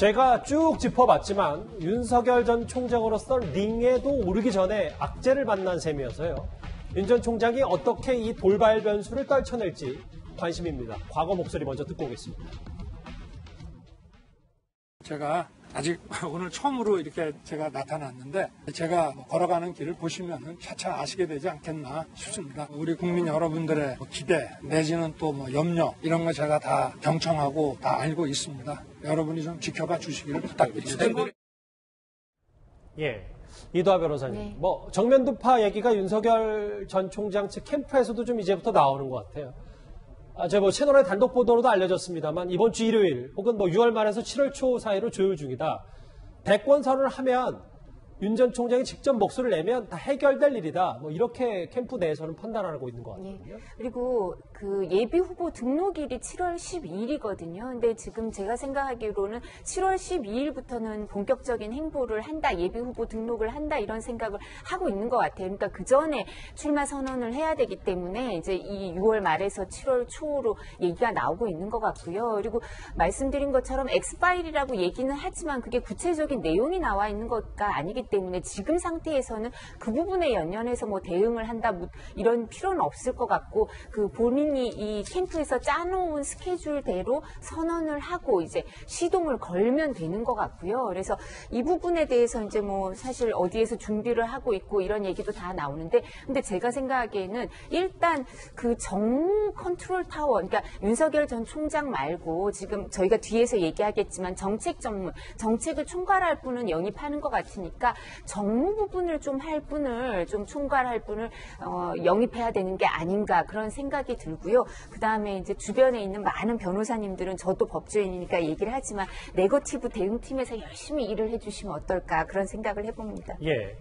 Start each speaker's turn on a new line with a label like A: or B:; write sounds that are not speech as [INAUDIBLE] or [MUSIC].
A: 제가 쭉 짚어봤지만 윤석열 전 총장으로서 링에도 오르기 전에 악재를 만난 셈이어서요. 윤 전 총장이 어떻게 이 돌발 변수를 떨쳐낼지 관심입니다. 과거 목소리 먼저 듣고 오겠습니다.
B: 제가 아직 [LAUGHS] 오늘 처음으로 이렇게 제가 나타났는데 제가 걸어가는 길을 보시면 차차 아시게 되지 않겠나 싶습니다. 우리 국민 여러분들의 뭐 기대 내지는 또 뭐 염려 이런 거 제가 다 경청하고 다 알고 있습니다. 여러분이 좀 지켜봐 주시기를 부탁드립니다.
A: 예. 이도하 변호사님.
C: 네.
A: 뭐, 정면도파 얘기가 윤석열 전 총장 측 캠프에서도 좀 이제부터 나오는 것 같아요. 아, 제가 뭐 채널의 단독 보도로도 알려졌습니다만 이번 주 일요일 혹은 뭐 6월 말에서 7월 초 사이로 조율 중이다. 대권 선언을 하면 윤 전 총장이 직접 목소리를 내면 다 해결될 일이다. 뭐 이렇게 캠프 내에서는 판단하고 있는 것
C: 예.
A: 같거든요.
C: 그리고 그 예비 후보 등록일이 7월 12일이거든요. 근데 지금 제가 생각하기로는 7월 12일부터는 본격적인 행보를 한다, 예비 후보 등록을 한다 이런 생각을 하고 있는 것 같아요. 그러니까 그 전에 출마 선언을 해야 되기 때문에 이제 이 6월 말에서 7월 초로 얘기가 나오고 있는 것 같고요. 그리고 말씀드린 것처럼 엑스파일이라고 얘기는 하지만 그게 구체적인 내용이 나와 있는 것가 아니기 때문에 지금 상태에서는 그 부분에 연연해서 뭐 대응을 한다 뭐 이런 필요는 없을 것 같고 그 본인이 이 캠프에서 짜놓은 스케줄대로 선언을 하고 이제 시동을 걸면 되는 것 같고요. 그래서 이 부분에 대해서 이제 뭐 사실 어디에서 준비를 하고 있고 이런 얘기도 다 나오는데 근데 제가 생각하기에는 일단 그 정무 컨트롤 타워 그러니까 윤석열 전 총장 말고 지금 저희가 뒤에서 얘기하겠지만 정책 전문 정책을 총괄할 분은 영입하는 것 같으니까 정무 부분을 좀 할 분을 좀 총괄할 분을 어, 영입해야 되는 게 아닌가 그런 생각이 들고요. 그 다음에 이제 주변에 있는 많은 변호사님들은 저도 법조인이니까 얘기를 하지만 네거티브 대응팀에서 열심히 일을 해주시면 어떨까 그런 생각을 해봅니다.
A: 예.